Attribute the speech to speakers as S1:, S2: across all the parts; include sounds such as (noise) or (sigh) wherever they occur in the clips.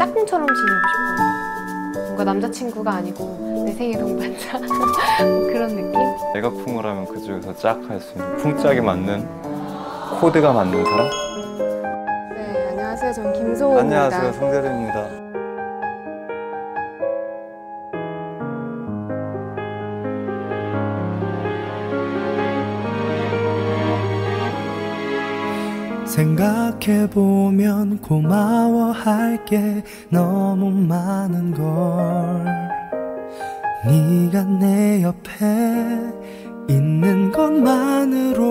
S1: 짝꿍처럼 지내고 싶어요. 뭔가 남자친구가 아니고 내 생애 동반자 (laughs) 그런 느낌?
S2: 내가 쿵을 하면 그 중에서 짝 할 수 있는 쿵짝이 맞는 코드가 맞는 사람?
S3: 네, 안녕하세요. 저는 김소호입니다.
S2: 안녕하세요 송대리입니다
S4: 생각해보면 고마워할 게. 너무 많은 걸 네가 내 옆에 있는 것만으로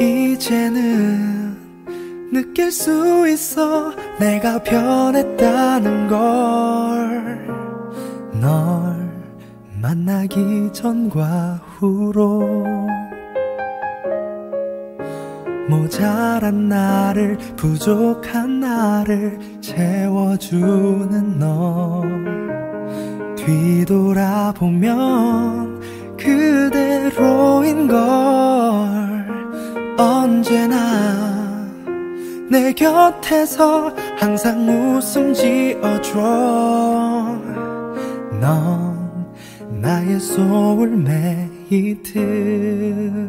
S4: 이제는 느낄 수 있어. 내가 변했다는 걸 널 만나기 전과 후로 모자란 나를 부족한 나를 채워주는 너. 뒤돌아보면 그대로인 걸 언제나 내 곁에서 항상 웃음 지어줘. 넌 나의 소울메 이트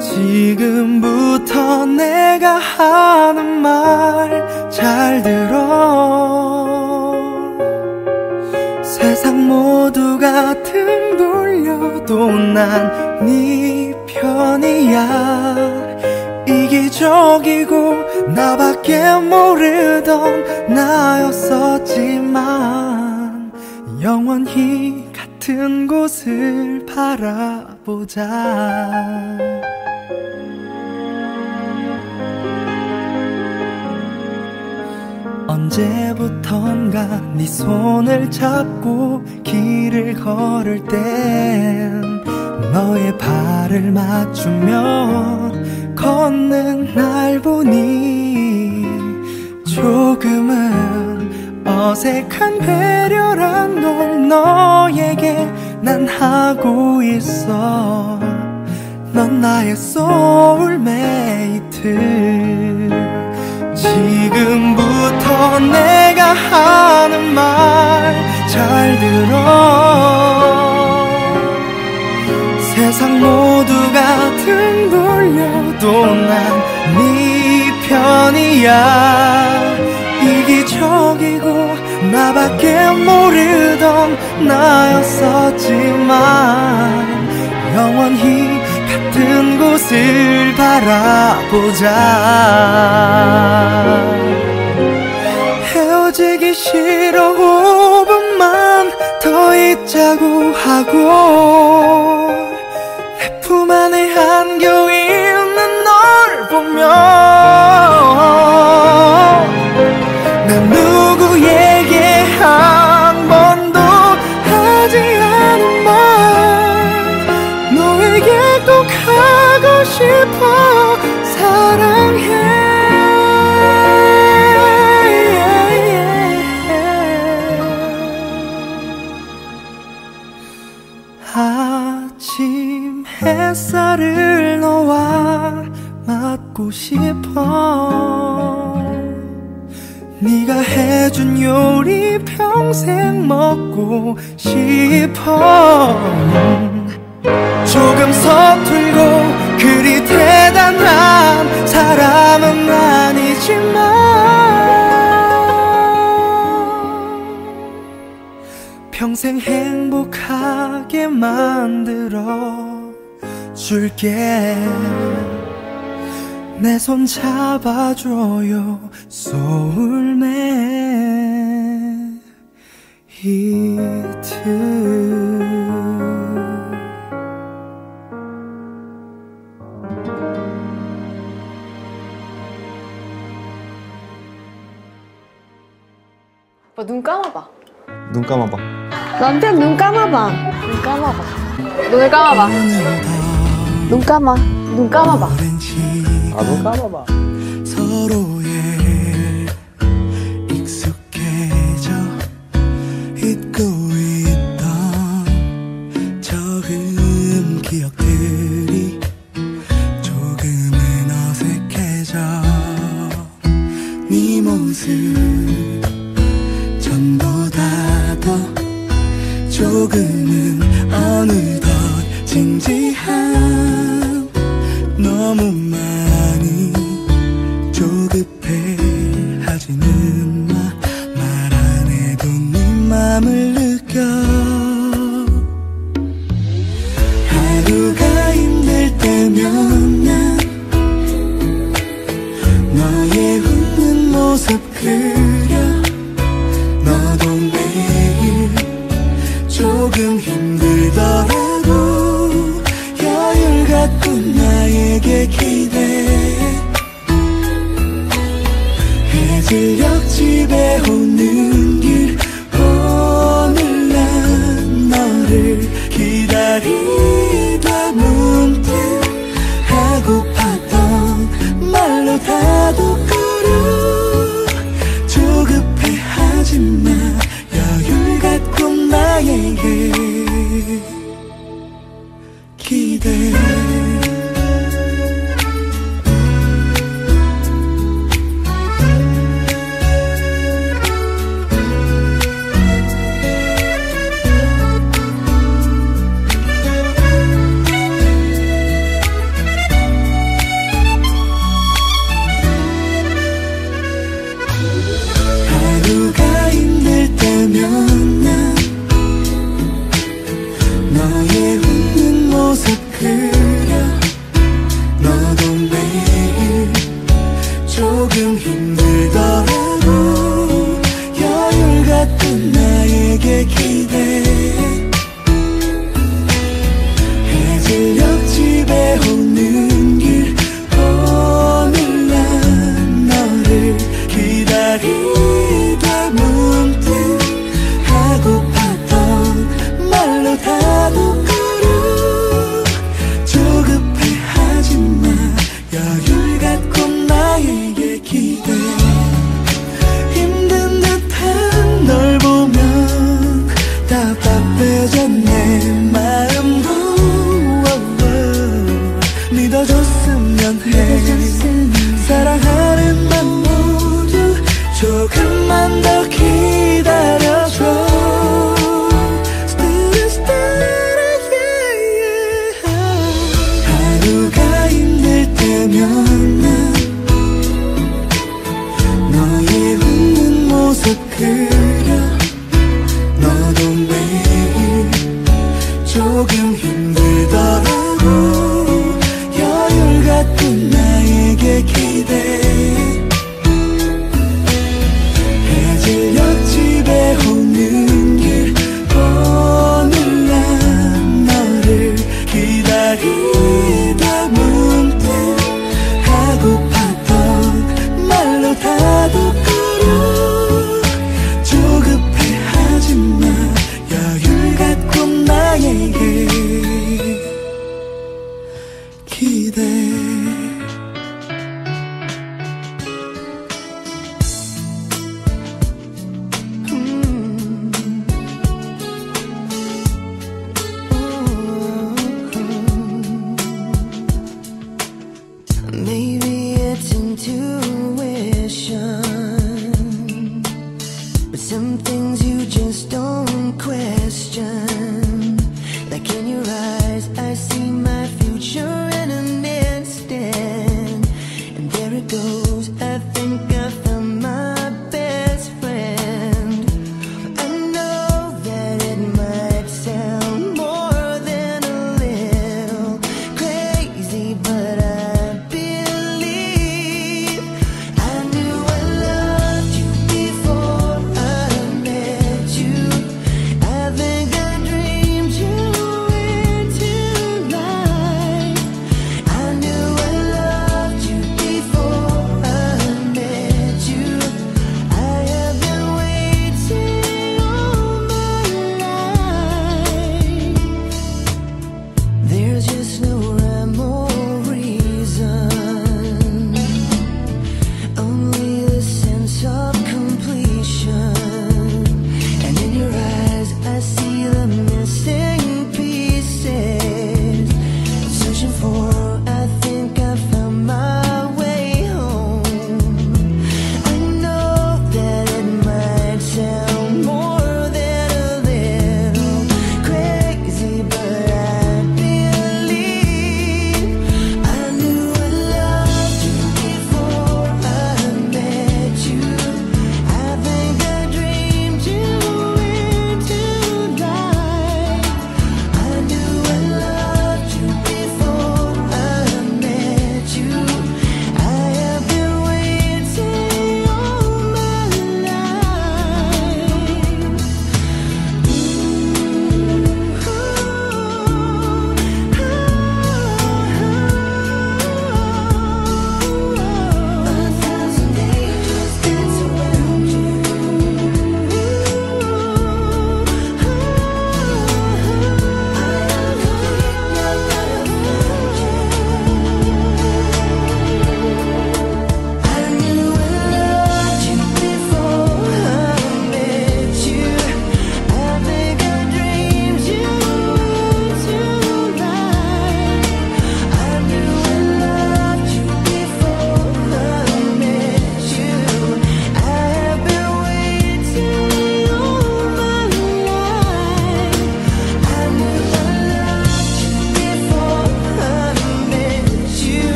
S4: 지금부터 내가 하는 말 잘 들어. 세상 모두가 등 돌려도 난 네 편이야. 이기적이고 나밖에 모르던 나였었지만 영원히 같은 곳을 바라보자. 언제부턴가 네 손을 잡고 길을 걸을 땐 너의 발을 맞추며 걷는 날 보니 조금은 어색한 배려란 걸 너에게 난 하고 있어. 넌 나의 소울메이트. 지금부터 내가 하는 말 잘 들어. 세상 모두가 등 돌려도 난 네 편이야 나밖에 모르던 나였었지만 영원히 같은 곳을 바라보자. 헤어지기 싫어 5분만 더 있자고 하고 내 품 안에 있 해준 요리 평생 먹고 싶어. 조금 서툴고 그리 대단한 사람은 아니지만 평생 행복하게 만들어 줄게. 내 손 잡아줘요 소울메
S1: 눈 감아봐.
S2: 눈 감아봐
S3: 남편 눈 감아봐.
S1: 눈 감아봐. 눈을 감아봐. 눈 감아. 눈 감아봐.
S2: 나도 감아봐
S4: 기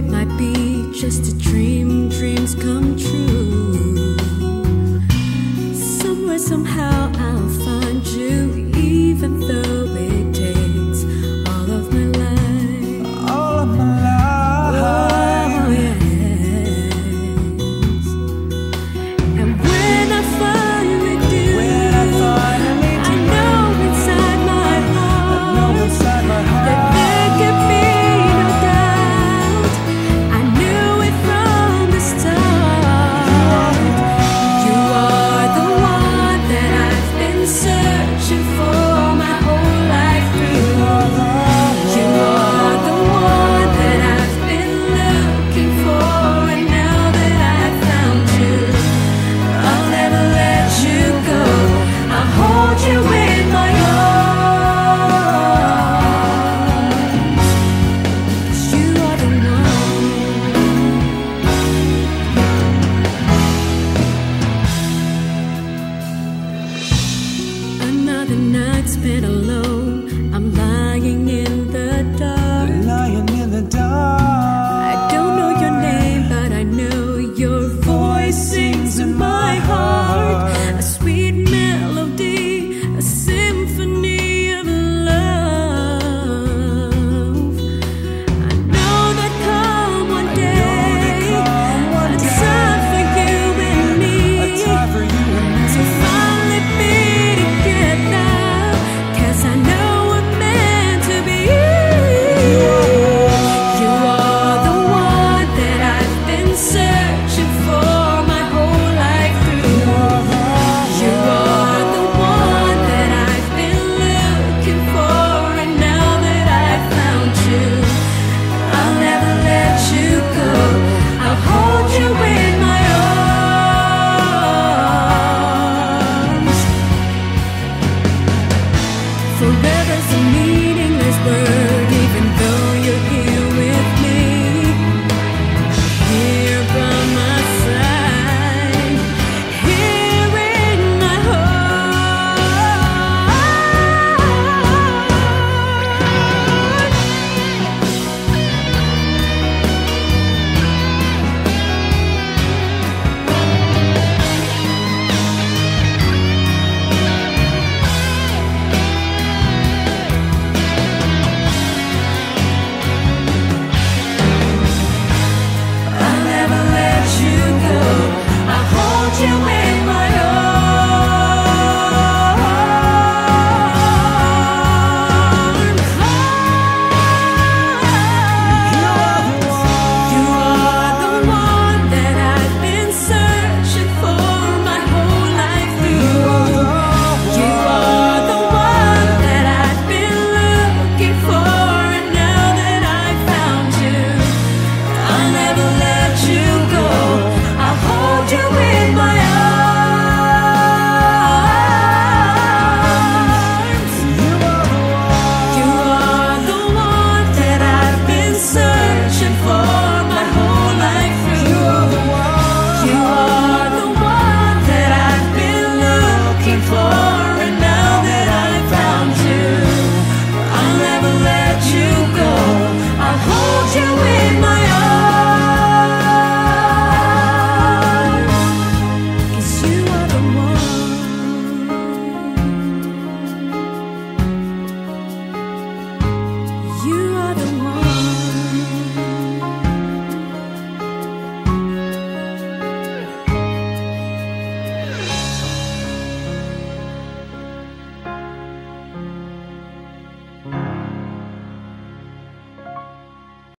S5: it might
S6: be just a dream, dreams come true. Somewhere, somehow, I'll find. it alone. The rivers meaningless words.